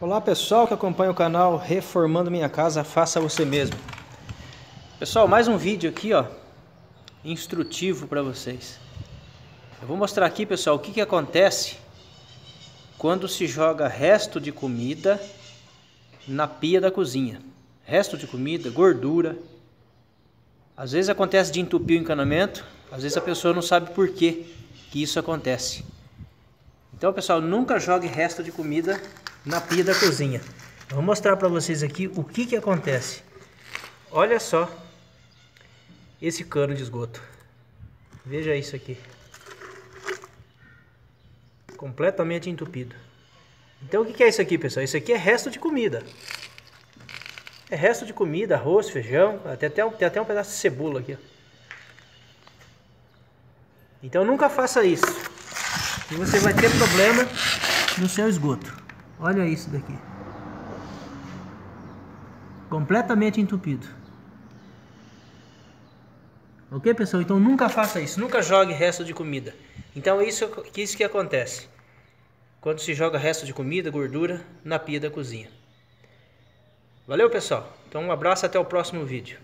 Olá pessoal que acompanha o canal Reformando Minha Casa, faça você mesmo. Pessoal, mais um vídeo aqui, ó, instrutivo para vocês. Eu vou mostrar aqui, pessoal, o que, que acontece quando se joga resto de comida na pia da cozinha. Resto de comida, gordura. Às vezes acontece de entupir o encanamento, às vezes a pessoa não sabe por que que isso acontece. Então, pessoal, nunca jogue resto de comida na pia da cozinha. Eu vou mostrar para vocês aqui o que que acontece. Olha só esse cano de esgoto. Veja isso aqui. Completamente entupido. Então o que é isso aqui, pessoal? Isso aqui é resto de comida. É resto de comida, arroz, feijão, até, até, tem até um pedaço de cebola aqui. Então nunca faça isso. E você vai ter problema no seu esgoto. Olha isso daqui. Completamente entupido. Ok, pessoal? Então nunca faça isso. Nunca jogue resto de comida. Então é isso, que isso que acontece. Quando se joga resto de comida, gordura, na pia da cozinha. Valeu, pessoal? Então um abraço até o próximo vídeo.